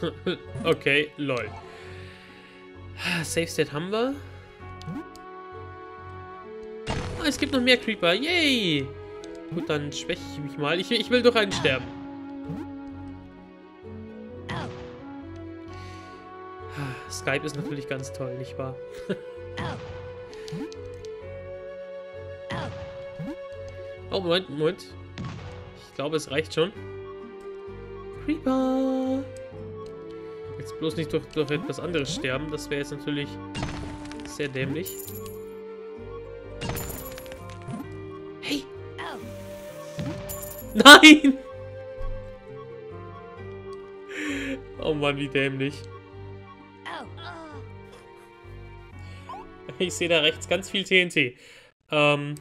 okay, lol. Safe State haben wir. Oh, es gibt noch mehr Creeper. Yay! Gut, dann schwäche ich mich mal. Ich, ich will durch einen sterben. Skype ist natürlich ganz toll, nicht wahr? oh, Moment, Moment. Ich glaube, es reicht schon. Creeper! Jetzt bloß nicht durch, durch etwas anderes sterben. Das wäre jetzt natürlich sehr dämlich. Hey! Nein! Oh Mann, wie dämlich. Ich sehe da rechts ganz viel TNT. Ähm...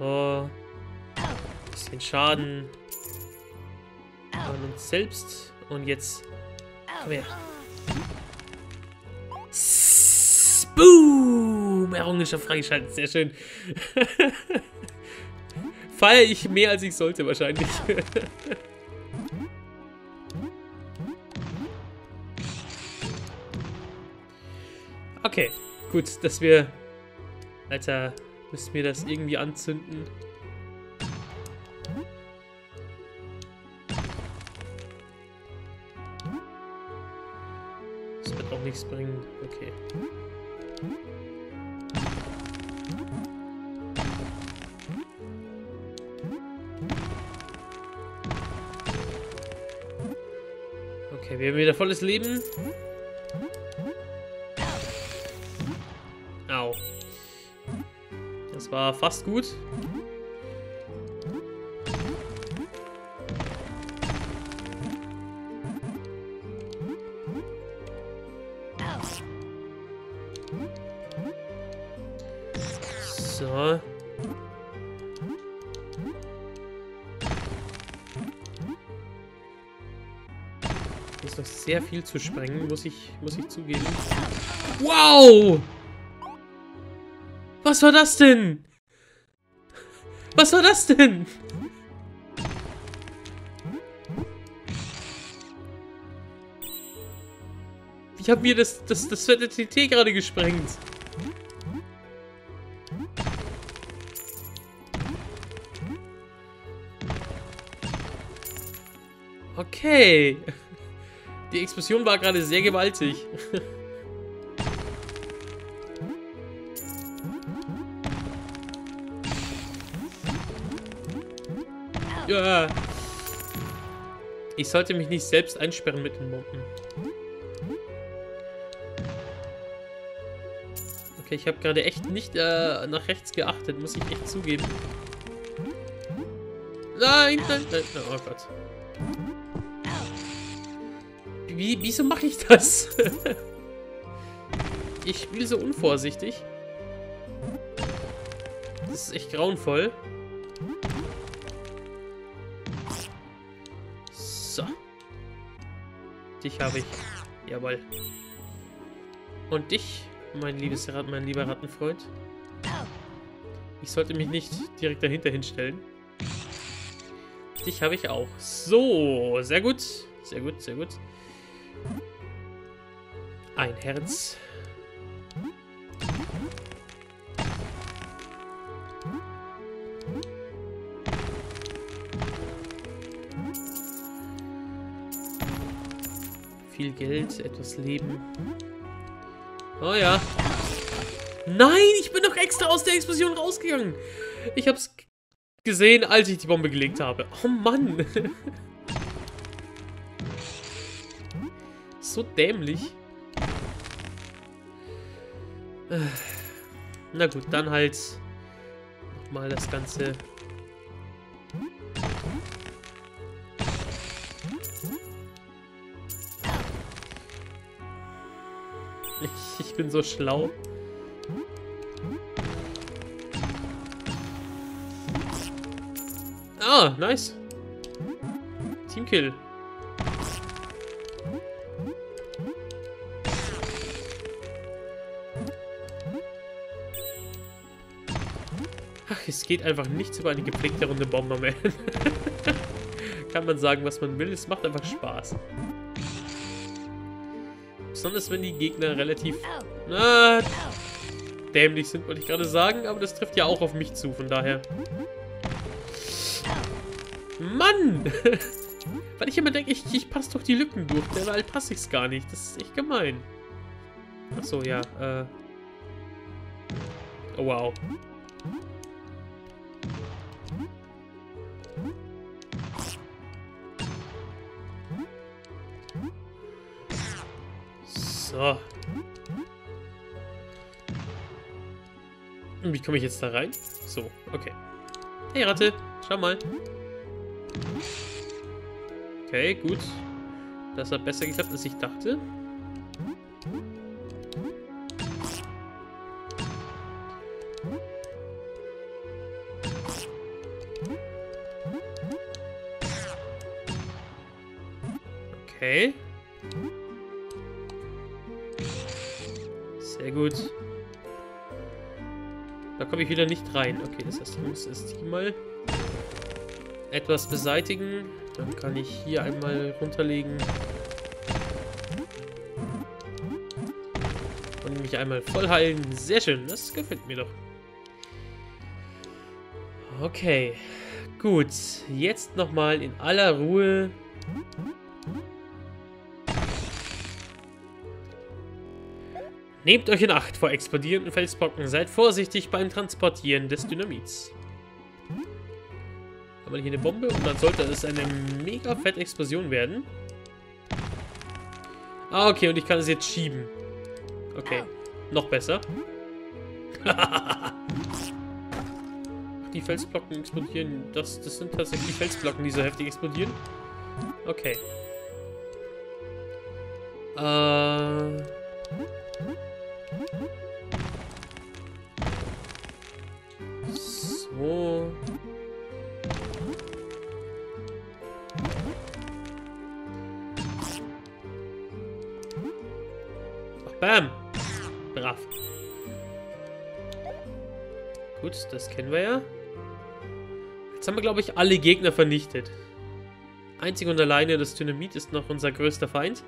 So. Bisschen Schaden an uns selbst. Und jetzt... Komm her. Boom! Errungenschaft freigeschaltet. Sehr schön. Feier ich mehr, als ich sollte wahrscheinlich. okay, gut, dass wir... Alter, müssen wir das irgendwie anzünden? Das wird auch nichts bringen. Okay. Okay, wir haben wieder volles Leben. Das war fast gut. So. ist noch sehr viel zu sprengen, muss ich, muss ich zugeben. Wow! Was war das denn? Was war das denn? Ich habe mir das, das, das TT gerade gesprengt. Okay. Die Explosion war gerade sehr gewaltig. Ich sollte mich nicht selbst einsperren mit den Bomben. Okay, ich habe gerade echt nicht äh, nach rechts geachtet, muss ich echt zugeben. Nein, nein, nein, oh Gott. Wie, wieso mache ich das? ich spiele so unvorsichtig. Das ist echt grauenvoll. Dich habe ich. Jawohl. Und dich, mein liebes Rat, mein lieber Rattenfreund. Ich sollte mich nicht direkt dahinter hinstellen. Dich habe ich auch. So, sehr gut. Sehr gut, sehr gut. Ein Herz. Viel Geld, etwas Leben. Oh ja. Nein, ich bin doch extra aus der Explosion rausgegangen. Ich hab's gesehen, als ich die Bombe gelegt habe. Oh Mann. so dämlich. Na gut, dann halt nochmal das Ganze. Bin so schlau. Ah, nice. Teamkill. Ach, es geht einfach nichts über eine gepflegte Runde Bomberman. Kann man sagen, was man will. Es macht einfach Spaß. Besonders wenn die Gegner relativ na, dämlich sind, wollte ich gerade sagen. Aber das trifft ja auch auf mich zu, von daher. Mann! Weil ich immer denke, ich, ich passe doch die Lücken durch. Derweil passe ich es gar nicht. Das ist echt gemein. Achso, ja. Äh. Oh, wow. So. Wie komme ich jetzt da rein? So, okay. Hey, Ratte. Schau mal. Okay, gut. Das hat besser geklappt, als ich dachte. Okay. Gut. Da komme ich wieder nicht rein. Okay, das heißt, ich muss erst hier mal etwas beseitigen. Dann kann ich hier einmal runterlegen. Und mich einmal voll heilen. Sehr schön, das gefällt mir doch. Okay, gut. Jetzt nochmal in aller Ruhe Nehmt euch in Acht vor explodierenden Felsbrocken. Seid vorsichtig beim Transportieren des Dynamits. Haben wir hier eine Bombe und dann sollte es eine mega fette Explosion werden. Ah, okay, und ich kann es jetzt schieben. Okay, noch besser. die Felsblocken explodieren. Das, das sind tatsächlich Felsblocken, die so heftig explodieren. Okay. Äh... bam. Brav. Gut, das kennen wir ja. Jetzt haben wir, glaube ich, alle Gegner vernichtet. Einzig und alleine das Dynamit ist noch unser größter Feind.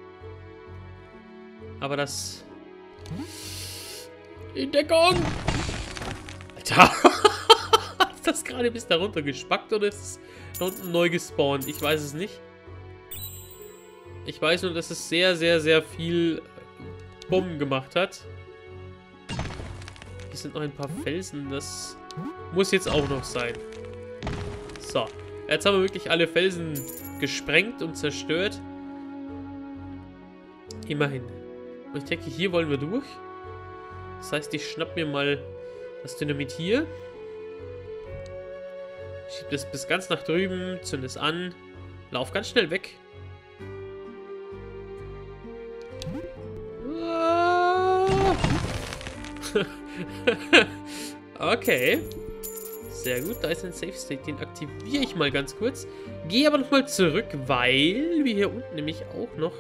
Aber das... In Deckung! Alter! ist das gerade bis da runter gespackt oder ist es da unten neu gespawnt? Ich weiß es nicht. Ich weiß nur, dass es sehr, sehr, sehr viel Bomben gemacht hat. Hier sind noch ein paar Felsen. Das muss jetzt auch noch sein. So. Jetzt haben wir wirklich alle Felsen gesprengt und zerstört. Immerhin. Und ich denke, hier wollen wir durch. Das heißt, ich schnapp mir mal das Dynamit hier. Schieb das bis ganz nach drüben, zünd es an, lauf ganz schnell weg. okay. Sehr gut, da ist ein Safe State, den aktiviere ich mal ganz kurz. Gehe aber nochmal zurück, weil wir hier unten nämlich auch noch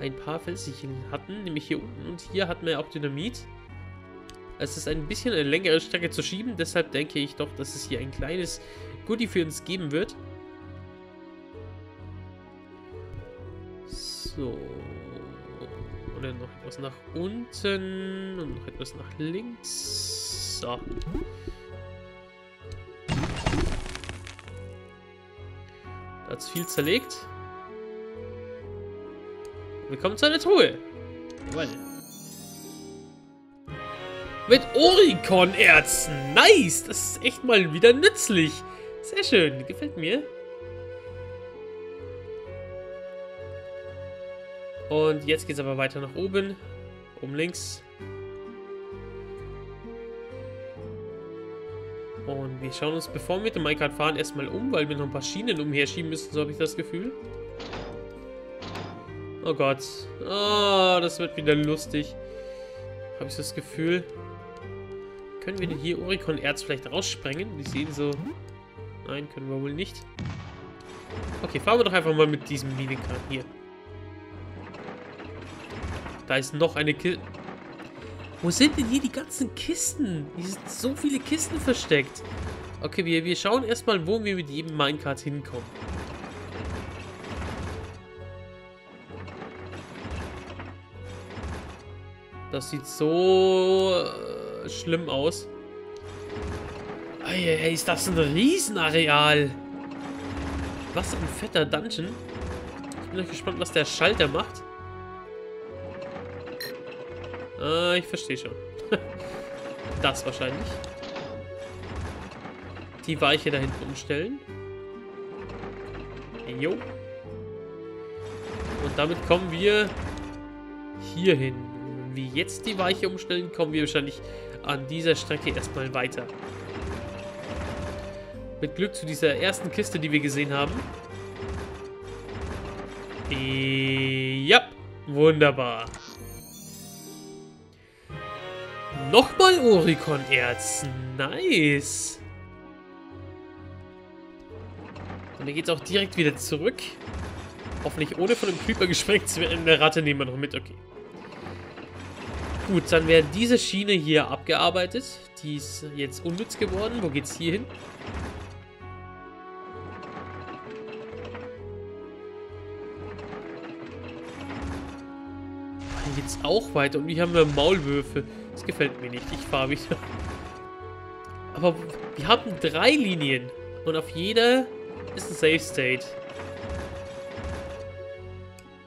ein paar Felsichen hatten, nämlich hier unten und hier hatten wir auch Dynamit. Es ist ein bisschen eine längere Strecke zu schieben, deshalb denke ich doch, dass es hier ein kleines Goodie für uns geben wird. So. Dann noch etwas nach unten und noch etwas nach links. So. Da hat es viel zerlegt. Wir kommen zu einer Truhe. Jawohl. Mit Orikon-Erzen. Nice. Das ist echt mal wieder nützlich. Sehr schön. Gefällt mir. Und jetzt geht es aber weiter nach oben. Oben links. Und wir schauen uns, bevor wir mit dem Minecart fahren, erstmal um, weil wir noch ein paar Schienen umherschieben müssen, so habe ich das Gefühl. Oh Gott. Oh, das wird wieder lustig. Habe ich das Gefühl. Können wir denn hier Orikon-Erz vielleicht raussprengen? Die sehen so... Nein, können wir wohl nicht. Okay, fahren wir doch einfach mal mit diesem Minikran hier. Da ist noch eine Kiste. Wo sind denn hier die ganzen Kisten? Hier sind so viele Kisten versteckt. Okay, wir, wir schauen erstmal, wo wir mit jedem Minecart hinkommen. Das sieht so äh, schlimm aus. Ey, ist das ein Riesenareal. Was ein fetter Dungeon. Ich bin gespannt, was der Schalter macht. Ah, ich verstehe schon. das wahrscheinlich. Die Weiche da hinten umstellen. Jo. Und damit kommen wir hier hin. Wenn wir jetzt die Weiche umstellen, kommen wir wahrscheinlich an dieser Strecke erstmal weiter. Mit Glück zu dieser ersten Kiste, die wir gesehen haben. Ja, wunderbar. Nochmal Oricon-Erz. Nice. Und dann geht es auch direkt wieder zurück. Hoffentlich ohne von dem Creeper gesprengt zu werden. Eine Ratte nehmen wir noch mit, okay. Gut, dann wäre diese Schiene hier abgearbeitet. Die ist jetzt unnütz geworden. Wo geht's hier hin? Hier geht's auch weiter. Und hier haben wir Maulwürfe. Das gefällt mir nicht. Ich fahre wieder. Aber wir haben drei Linien. Und auf jeder ist ein Safe State.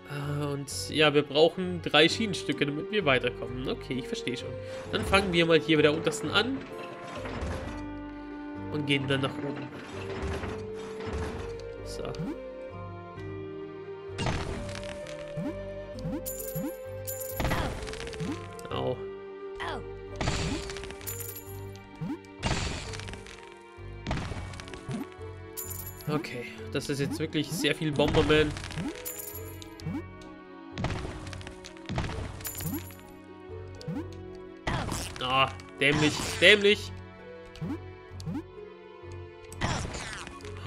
Ah, und ja, wir brauchen drei Schienenstücke, damit wir weiterkommen. Okay, ich verstehe schon. Dann fangen wir mal hier bei der untersten an. Und gehen dann nach oben. Okay, das ist jetzt wirklich sehr viel Bomberman. Ah, dämlich, dämlich.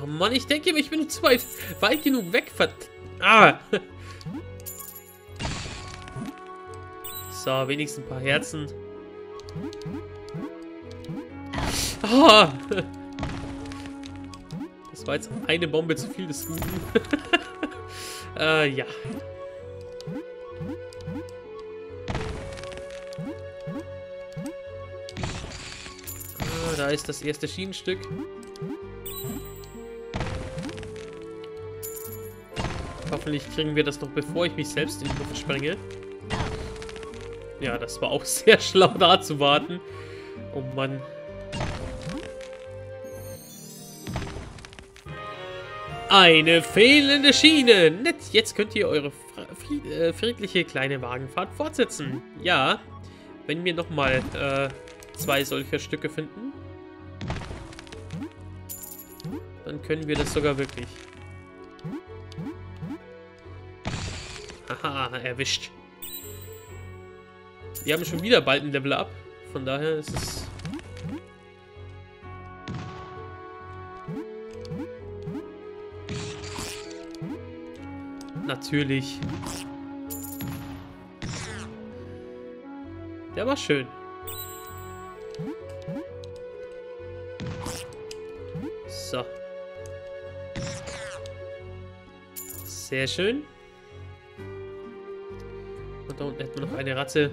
Oh Mann, ich denke, ich bin zu weit, weit genug weg. Ah. So, wenigstens ein paar Herzen. Ah. Das war jetzt eine Bombe zu viel des Guten. äh, ja. Ah, da ist das erste Schienenstück. Hoffentlich kriegen wir das noch, bevor ich mich selbst in die Luft sprenge. Ja, das war auch sehr schlau, da zu warten. Oh Mann. Eine fehlende Schiene. Nett, jetzt könnt ihr eure äh, friedliche kleine Wagenfahrt fortsetzen. Ja, wenn wir nochmal äh, zwei solcher Stücke finden, dann können wir das sogar wirklich. Haha, erwischt. Wir haben schon wieder bald ein Level Up. Von daher ist es Natürlich. Der war schön. So. Sehr schön. Und da unten hätten wir noch eine Ratte.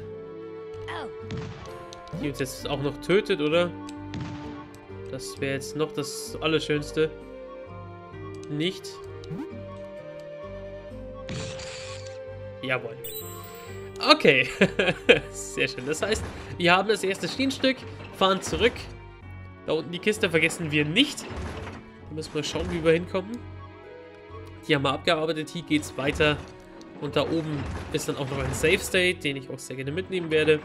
Die uns jetzt auch noch tötet, oder? Das wäre jetzt noch das Allerschönste. Nicht. Jawohl. Okay. Sehr schön. Das heißt, wir haben das erste Schienenstück, fahren zurück. Da unten die Kiste vergessen wir nicht. Wir müssen mal schauen, wie wir hinkommen. Die haben wir abgearbeitet. Hier geht es weiter. Und da oben ist dann auch noch ein Safe State, den ich auch sehr gerne mitnehmen werde.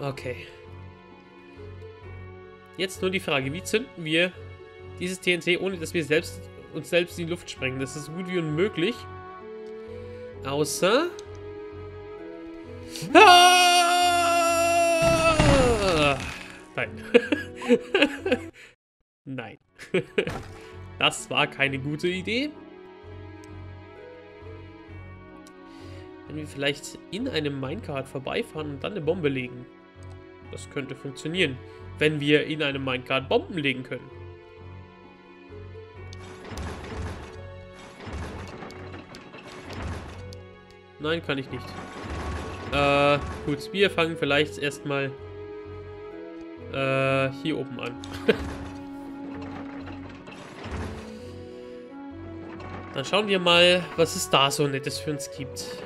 Okay. Jetzt nur die Frage, wie zünden wir dieses TNT, ohne dass wir selbst uns selbst in die Luft sprengen. Das ist gut wie unmöglich. Außer... Ah! Nein. Nein. das war keine gute Idee. Wenn wir vielleicht in einem Minecart vorbeifahren und dann eine Bombe legen. Das könnte funktionieren, wenn wir in einem Minecart Bomben legen können. Nein, kann ich nicht. Äh, gut, wir fangen vielleicht erstmal äh, hier oben an. Dann schauen wir mal, was es da so Nettes für uns gibt.